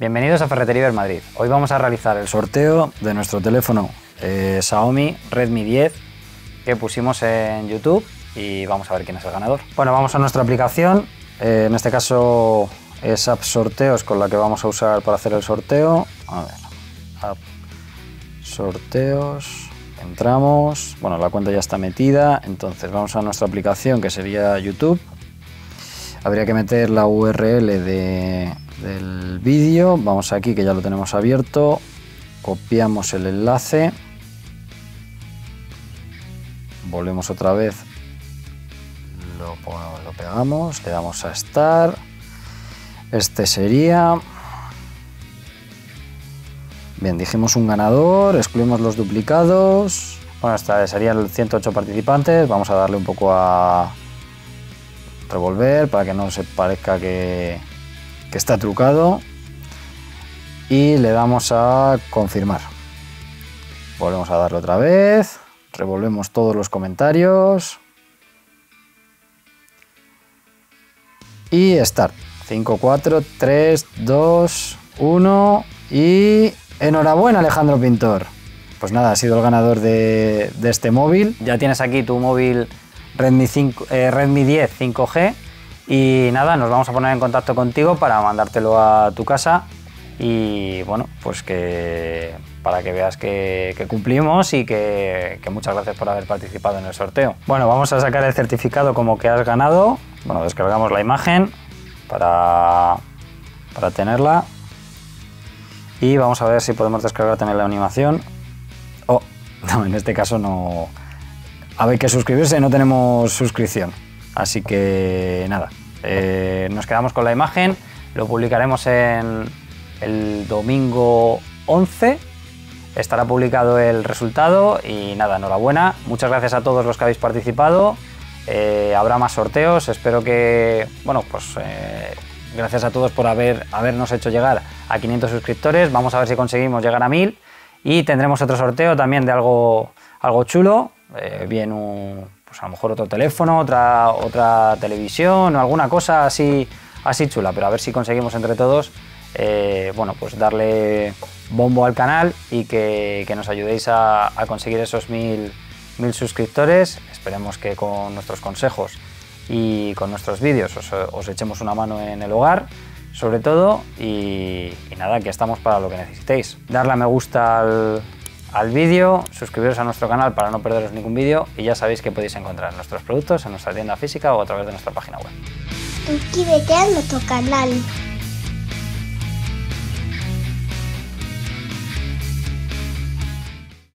Bienvenidos a Ferretería Madrid. Hoy vamos a realizar el sorteo de nuestro teléfono eh, Xiaomi Redmi 10 que pusimos en YouTube y vamos a ver quién es el ganador. Bueno, vamos a nuestra aplicación. Eh, en este caso es App Sorteos con la que vamos a usar para hacer el sorteo. A ver, App Sorteos. Entramos. Bueno, la cuenta ya está metida. Entonces vamos a nuestra aplicación que sería YouTube. Habría que meter la URL de, del vídeo. Vamos aquí que ya lo tenemos abierto. Copiamos el enlace. Volvemos otra vez. Lo, pegamos. Le damos a Start. Este sería... Bien, dijimos un ganador, excluimos los duplicados. Bueno, esta serían 108 participantes. Vamos a darle un poco a revolver para que no se parezca que, que está trucado y le damos a confirmar. Volvemos a darle otra vez, revolvemos todos los comentarios y start. 5, 4, 3, 2, 1 y enhorabuena Alejandro Pintor. Pues nada, ha sido el ganador de, este móvil. Ya tienes aquí tu móvil Redmi, 5, eh, Redmi 10 5G y nada, nos vamos a poner en contacto contigo para mandártelo a tu casa y bueno, pues que para que veas que, cumplimos y que, muchas gracias por haber participado en el sorteo. Bueno, vamos a sacar el certificado como que has ganado. Bueno, descargamos la imagen para, para tenerla y vamos a ver si podemos descargar también la animación. Oh, no, en este caso no. Ver que suscribirse, no tenemos suscripción. Así que nada, eh, nos quedamos con la imagen, lo publicaremos en el domingo 11, estará publicado el resultado y nada, enhorabuena, muchas gracias a todos los que habéis participado, eh, habrá más sorteos, espero que, bueno, pues eh, gracias a todos por haber, habernos hecho llegar a 500 suscriptores, vamos a ver si conseguimos llegar a 1000 y tendremos otro sorteo también de algo, algo chulo, bien un pues a lo mejor otro teléfono, otra, otra televisión o alguna cosa así, así chula, pero a ver si conseguimos entre todos eh, bueno, pues darle bombo al canal y que, que nos ayudéis a, conseguir esos mil, mil suscriptores. Esperemos que con nuestros consejos y con nuestros vídeos os, os, echemos una mano en el hogar, sobre todo, y, y nada, que estamos para lo que necesitéis. Darle a me gusta al, al vídeo, suscribiros a nuestro canal para no perderos ningún vídeo y ya sabéis que podéis encontrar nuestros productos en nuestra tienda física o a través de nuestra página web. Suscríbete a nuestro canal.